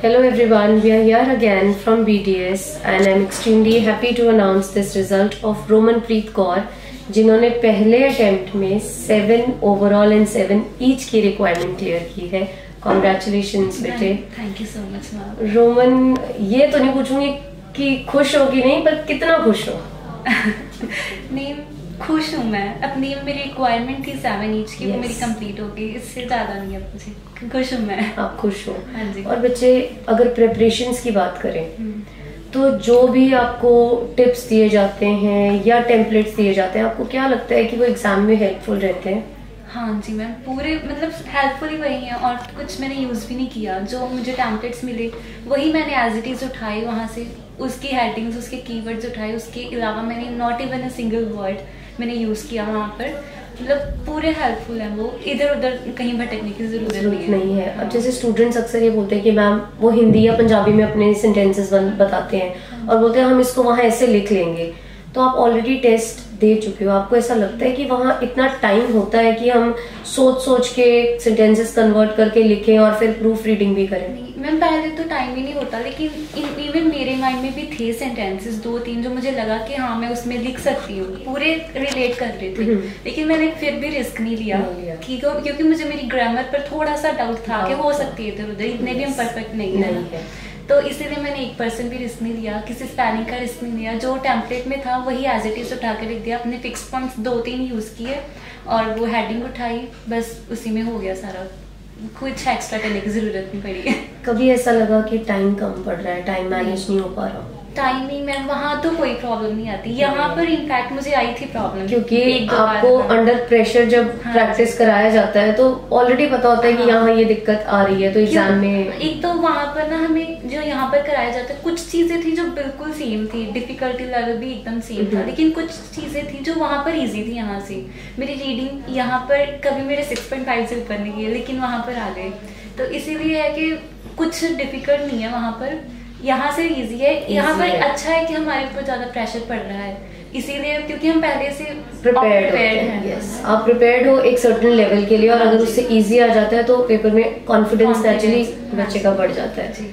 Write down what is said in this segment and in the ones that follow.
Hello everyone, we are here again from BDS and I'm extremely happy to announce this result of Roman Preet Kaur जिन्होंने पहले attempt में seven overall and seven each की requirement clear की है congratulation बेटे thank you so much ma'am roman ये तो नहीं पूछूँगी कि खुश हो कि नहीं पर कितना खुश हो नहीं खुश हूँ मैं अपनी मेरी रिक्वायरमेंट थी सेवन ईच की yes. वो मेरी कंप्लीट हो गई इससे ज़्यादा नहीं है मुझे खुश हूँ मैं आप खुश हो हाँ जी। और बच्चे अगर प्रेपरेशन की बात करें हम्म। तो जो भी आपको टिप्स दिए जाते हैं या टेम्पलेट्स दिए जाते हैं आपको क्या लगता है कि वो एग्ज़ाम में हेल्पफुल रहते हैं हाँ जी मैम पूरे मतलब हेल्पफुल ही वही है और कुछ मैंने यूज़ भी नहीं किया। जो मुझे टैम्पलेट्स मिले वही मैंने एज इट इज़ उठाए वहाँ से। उसकी हेडिंग्स उसके कीवर्ड्स उठाए उसके अलावा मैंने not even a single word मैंने यूज़ किया वहाँ पर। मतलब पूरे हेल्पफुल हैं वो। इधर उधर कहीं भटकने की ज़रूरत नहीं है। नहीं है। अब जैसे स्टूडेंट्स अक्सर ये बोलते हैं कि मैम वो हिंदी या पंजाबी में अपने सेंटेंसेस बताते हैं। और बोलते हैं हम इसको वहाँ ऐसे लिख लेंगे। तो आप ऑलरेडी टेस्ट दे चुके हो आपको ऐसा लगता है कि वहाँ इतना टाइम होता है कि हम सोच सोच के सेंटेंसेस कन्वर्ट करके लिखें और फिर प्रूफ रीडिंग भी करें मैम पहले तो टाइम ही नहीं होता लेकिन इवन मेरे माइंड में भी थे सेंटेंसेस दो तीन जो मुझे लगा कि हाँ मैं उसमें लिख सकती हूँ पूरे रिलेट कर रहे थे हम्म। लेकिन मैंने फिर भी रिस्क नहीं लिया नहीं लिया। कि क्यों- क्योंकि मुझे मेरी ग्रामर पर थोड़ा सा डाउट था कि हाँ। हो सकती है इधर उधर इतने भी हम परफेक्ट है नहीं है। तो इसीलिए मैंने एक परसेंट भी रिस्क नहीं लिया, किसी स्पैनिंग का रिस्क नहीं लिया। जो टेम्पलेट में था, वही एज इट इज़ उठा के लिख दिया। अपने फिक्स पॉइंट्स दो तीन यूज़ किए और वो हेडिंग उठाई। बस उसी में हो गया सारा। कुछ एक्स्ट्रा करने की ज़रूरत नहीं पड़ी। कभी ऐसा लगा कि टाइम कम पड़ रहा है टाइम मैनेज नहीं हो पा रहा? टाइमिंग में वहाँ तो कोई प्रॉब्लम नहीं आती यहाँ पर इनफैक्ट मुझे आई थी प्रॉब्लम क्योंकि आपको। अंडर प्रेशर जब हाँ। प्रैक्टिस कराया जाता है तो ऑलरेडी पता होता है कि हाँ। यहाँ ये दिक्कत आ रही है तो एग्ज़ाम में एक तो वहाँ पर ना हमें जो यहाँ पर कराया जाता है कुछ चीज़ें थी जो बिल्कुल सेम थी डिफिकल्टी लेवल भी एकदम सेम था हम्म। लेकिन कुछ चीज़ें थी जो वहाँ पर इजी थी यहाँ से मेरी रीडिंग यहाँ पर कभी मेरे 6.5 से ऊपर नहीं गई लेकिन वहाँ पर आ गए तो इसीलिए है कि कुछ डिफ़िकल्ट नहीं है वहाँ पर यहाँ से इजी है। यहाँ पर है। अच्छा है कि हमारे ऊपर ज़्यादा प्रेशर पड़ रहा है। इसीलिए क्योंकि हम पहले से प्रिपेयर्ड हैं यस आप प्रिपेयर्ड हो एक सर्टेन लेवल के लिए और हाँ अगर उससे इजी आ जाता है तो पेपर में कॉन्फिडेंस नेचुरली बच्चे का बढ़ जाता है।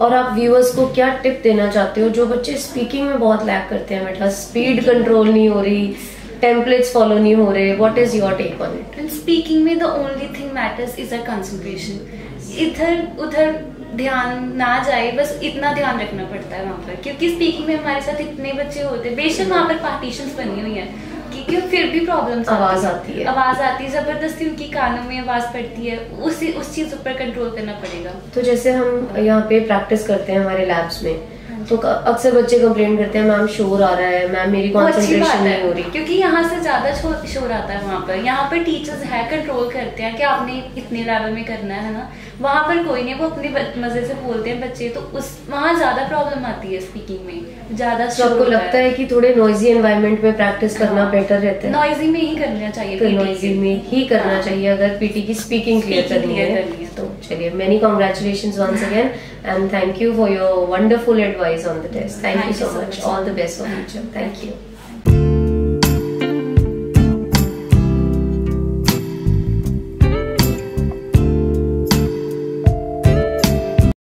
और आप व्यूअर्स को क्या टिप देना चाहते हो? जो बच्चे स्पीकिंग में बहुत लैक करते हैं बेटा। स्पीड कंट्रोल नहीं हो रही। टेम्पलेट्स फॉलो नहीं हो रहे. What is your take on it And speaking में the only thing matters is our concentration. इधर उधर ध्यान ना जाए बस इतना ध्यान रखना पड़ता है वहाँ पर. क्योंकि स्पीकिंग में हमारे साथ इतने बच्चे होते हैं. बेशक वहाँ पर पार्टीशन बनी हुई है क्योंकि फिर भी प्रॉब्लम आवाज़ आती है। आवाज़ आती है ज़बरदस्ती उनकी कानों में आवाज़ पड़ती है. उसी उस चीज़ ऊपर कंट्रोल करना पड़ेगा. तो जैसे हम यहाँ पे प्रैक्टिस करते हैं हमारे लैब्स में तो अक्सर बच्चे कंप्लेन करते हैं मैम शोर आ रहा है मैम मेरी कॉन्सेंट्रेशन नहीं हो रही क्योंकि यहाँ से ज़्यादा शोर आता है वहाँ पर यहाँ पर टीचर्स है कंट्रोल करते हैं कि आपने इतने लेवल में करना है ना वहाँ पर कोई नहीं वो अपने मज़े से बोलते हैं बच्चे तो उस वहाँ ज़्यादा प्रॉब्लम आती है स्पीकिंग में ज़्यादा तो आपको लगता है कि थोड़े नॉइजी एनवायरमेंट में प्रैक्टिस करना हाँ। बेटर रहता है नॉइजी में ही करना चाहिए नॉइजी में ही करना हाँ। चाहिए अगर पीटी की स्पीकिंग क्लियर है करनी है। तो चलिए many congratulation once again and thank you for your wonderful advice on the test thank you Thank you so so much much. All the best for future thank you